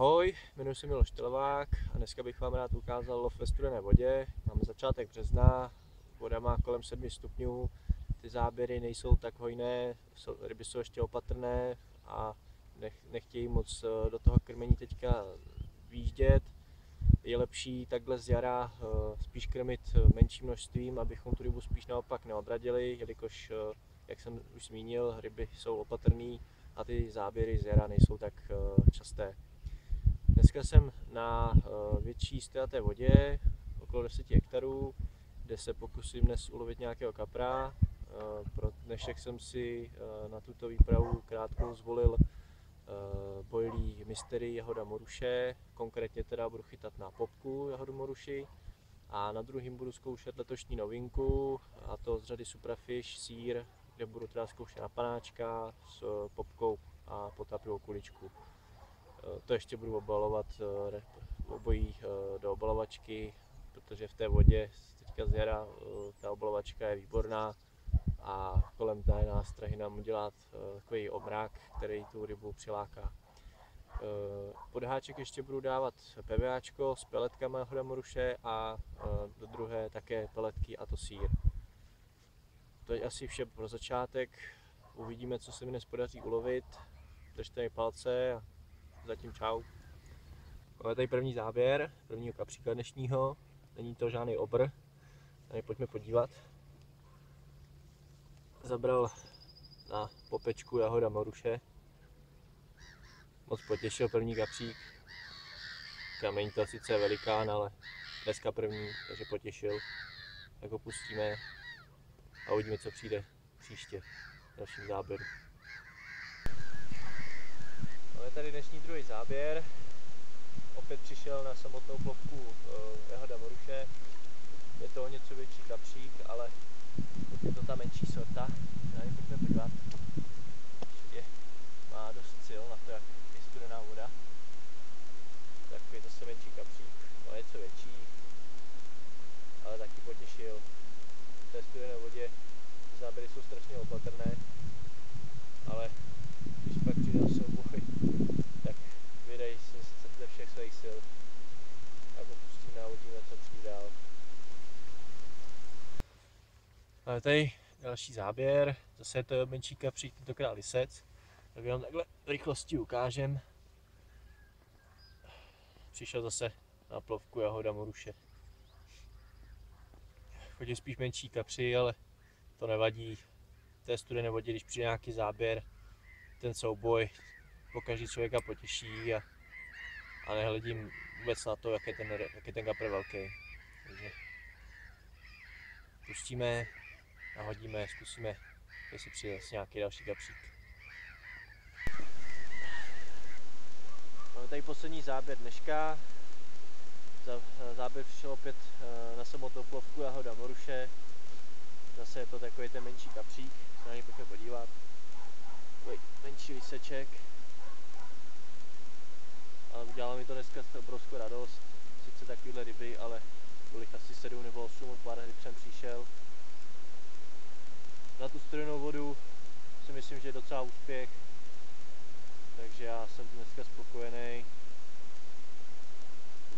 Ahoj, jmenuji se Miloš Televák a dneska bych vám rád ukázal lov ve studené vodě. Máme začátek března, voda má kolem 7 stupňů, ty záběry nejsou tak hojné, ryby jsou ještě opatrné a nech, nechtějí moc eh, do toho krmení teďka výjíždět. Je lepší takhle z jara eh, spíš krmit eh, menším množstvím, abychom tu rybu spíš naopak neodradili, jelikož, jak jsem už zmínil, ryby jsou opatrné a ty záběry z jara nejsou tak časté. Dneska jsem na větší stojaté vodě, okolo 10 hektarů, kde se pokusím dnes ulovit nějakého kapra. Pro dnešek jsem si na tuto výpravu krátkou zvolil bojlí mystery jahoda moruše, konkrétně teda budu chytat na popku jahodu moruši a na druhým budu zkoušet letošní novinku a to z řady Suprafish sír, kde budu teda zkoušet na panáčka s popkou a potapivou kuličku. To ještě budu obalovat eh, obojí eh, do obalovačky, protože v té vodě teďka z jara eh, ta obalovačka je výborná a kolem té nástrahy nám udělat takový obrák, který tu rybu přiláká. Pod háček ještě budu dávat PVAčko s peletkama hodamoruše a do druhé také peletky a to sír. To je asi vše pro začátek. Uvidíme, co se mi dnes podaří ulovit. Držte mi palce a zatím čau. Máme tady první záběr, prvního kapříka dnešního. Není to žádný obr. Tady pojďme podívat. Zabral na popečku jahoda moruše. Moc potěšil první kapřík. Kameň to sice velikán, ale dneska první, takže potěšil. Tak ho pustíme a uvidíme, co přijde příště v dalším záběru. Máme tady dnešní druhý záběr. Opět přišel na samotnou plovku eh, Jahoda Moruše. Je to o něco větší kapřík, ale je to ta menší sorta. Na něj pojďme podívat. Je, má dost sil na to, jak je studená voda. Takový zase menší kapřík, má něco větší, ale taky potěšil. V té studené vodě záběry jsou strašně opatrné, ale když pak přijde souboj, tak vydej se ze všech svých sil a popustíme a uvidíme, co přijde dál. Ale tady další záběr, zase je to menší kapřík, tentokrát lisec, tak vám takhle rychlosti ukážem. Přišel zase na plovku jahoda moruše. Chodí spíš menší kapři, ale to nevadí. V té studené vodě, když přijde nějaký záběr, ten souboj po každý člověka potěší a, a nehledím vůbec na to, jak je ten, jak je ten kapr velký. Takže pustíme, nahodíme, zkusíme, jestli přijde nějaký další kapřík. Máme tady poslední záběr dneška. Záběr přišel opět eh, na samotnou plovku Jahoda Moruše. Zase je to takový ten menší kapřík, se na něj pojďme podívat menší liseček. Ale udělalo mi to dneska obrovskou radost. Sice takovýhle ryby, ale jich asi 7 nebo 8, od pár ryb jsem přišel. Na tu studenou vodu si myslím, že je docela úspěch. Takže já jsem dneska spokojený.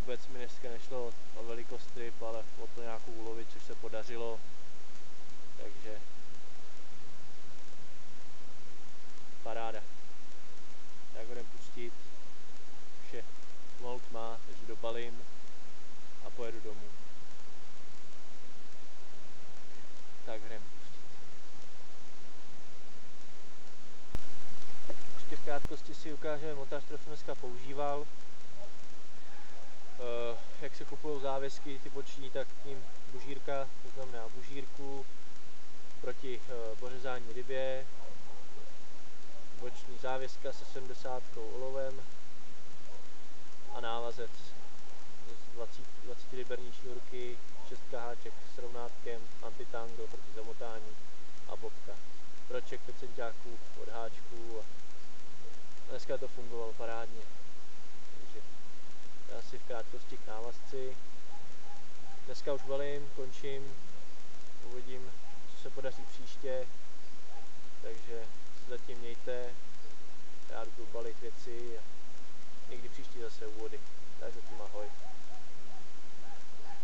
Vůbec mi dneska nešlo o velikost ryb, ale o to nějakou ulovit, což se podařilo. Takže paráda. Tak ho jdem pustit. Vše molt má, takže dobalím a pojedu domů. Tak jdem pustit. Ještě v krátkosti si ukážeme montáž, kterou jsem dneska používal. Uh, jak se kupují závěsky, ty boční, tak k ním bužírka, to znamená bužírku proti uh, pořezání rybě, boční závěska se 70 olovem a návazec z 20, 20 liberní šňůrky, 6 háček s rovnátkem, antitango proti zamotání a bobka. Broček 5 centiáků od háčků a dneska to fungovalo parádně. Takže já si v krátkosti k návazci. Dneska už balím, končím, uvidím, co se podaří příště. Takže zatím mějte, já jdu balit věci a někdy příští zase. Tak zatím ahoj.